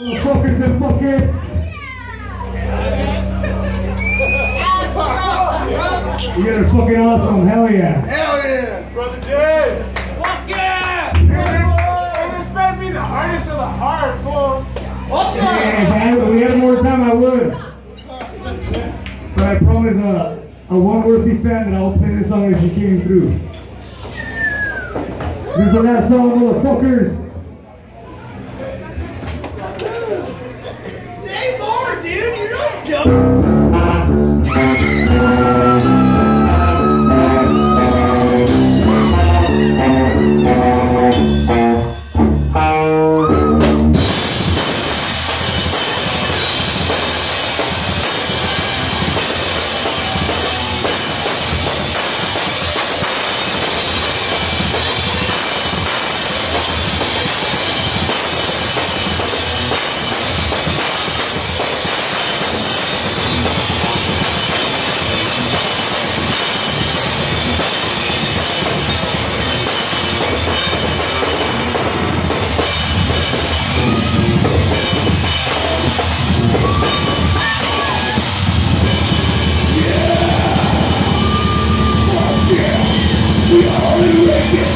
Fuckers and fuckers. You guys are fucking awesome. Hell yeah. Hell yeah! Brother Jay! Fuck yeah! Hey, this better be the hardest of the hard, folks. Fuck Hey, if, yeah! I we had more time, I would. But I promise uh, a, a one worthy fan that I will play this song as she came through. This is the last song, motherfuckers. Yo. We The only